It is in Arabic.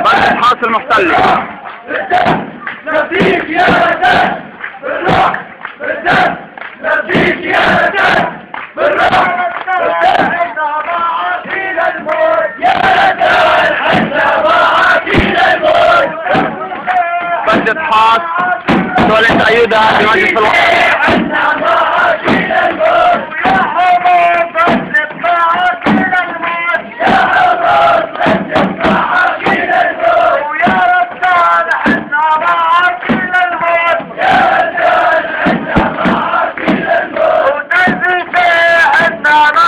بدأت حاصل محتل نبيك يا ردان بالروح بالدم نبيك يا ردان بالروح ردان ضاعت حاص دولة أيودها في مجلس الوطن. Nana.